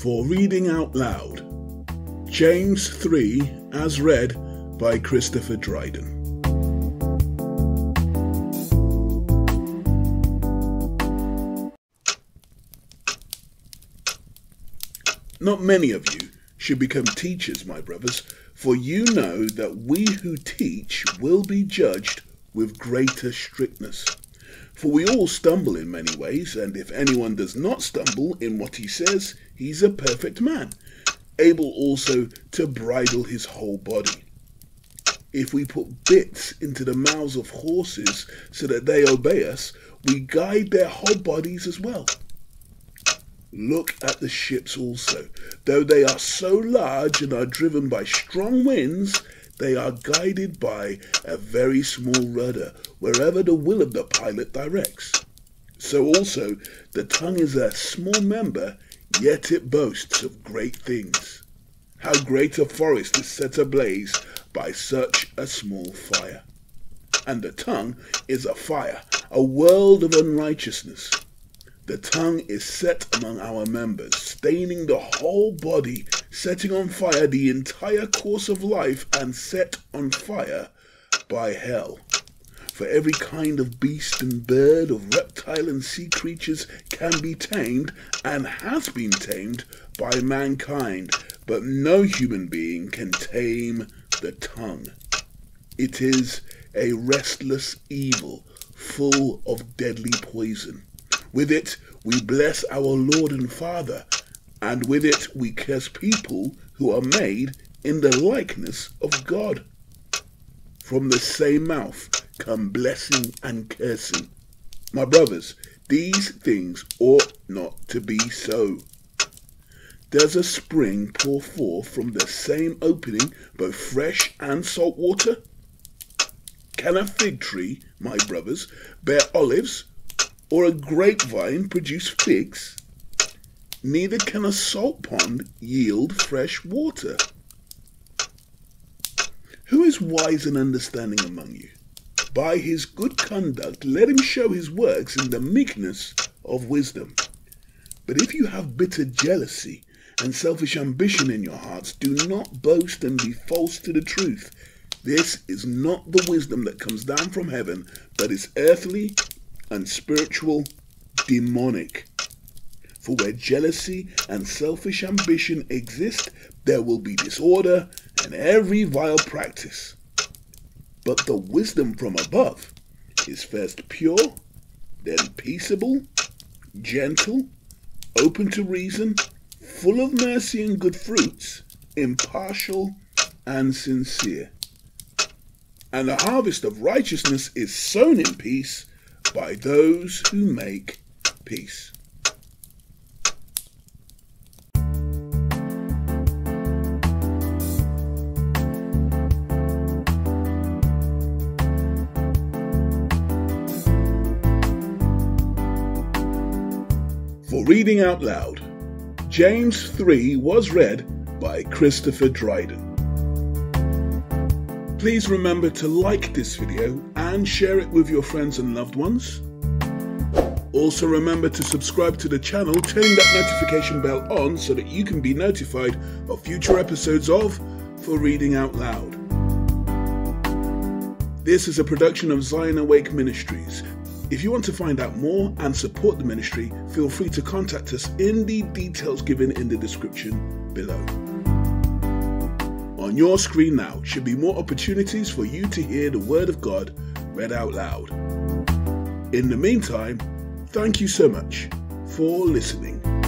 for reading out loud. James 3 as read by Christopher Dryden. Not many of you should become teachers, my brothers, for you know that we who teach will be judged with greater strictness. For we all stumble in many ways, and if anyone does not stumble in what he says, he's a perfect man, able also to bridle his whole body. If we put bits into the mouths of horses so that they obey us, we guide their whole bodies as well. Look at the ships also. Though they are so large and are driven by strong winds, they are guided by a very small rudder wherever the will of the pilot directs. So also the tongue is a small member, yet it boasts of great things. How great a forest is set ablaze by such a small fire. And the tongue is a fire, a world of unrighteousness. The tongue is set among our members, staining the whole body, setting on fire the entire course of life, and set on fire by hell. For every kind of beast and bird, of reptile and sea creatures can be tamed, and has been tamed by mankind, but no human being can tame the tongue. It is a restless evil, full of deadly poison. With it we bless our Lord and Father, and with it we curse people who are made in the likeness of God. From the same mouth come blessing and cursing. My brothers, these things ought not to be so. Does a spring pour forth from the same opening both fresh and salt water? Can a fig tree, my brothers, bear olives or a grapevine produce figs? Neither can a salt pond yield fresh water. Who is wise and understanding among you? By his good conduct, let him show his works in the meekness of wisdom. But if you have bitter jealousy and selfish ambition in your hearts, do not boast and be false to the truth. This is not the wisdom that comes down from heaven, but is earthly, and spiritual demonic. For where jealousy and selfish ambition exist, there will be disorder and every vile practice. But the wisdom from above is first pure, then peaceable, gentle, open to reason, full of mercy and good fruits, impartial and sincere. And the harvest of righteousness is sown in peace by those who make peace. For reading out loud, James 3 was read by Christopher Dryden. Please remember to like this video and share it with your friends and loved ones. Also remember to subscribe to the channel, turning that notification bell on so that you can be notified of future episodes of For Reading Out Loud. This is a production of Zion Awake Ministries. If you want to find out more and support the ministry, feel free to contact us in the details given in the description below. On your screen now should be more opportunities for you to hear the Word of God read out loud. In the meantime, thank you so much for listening.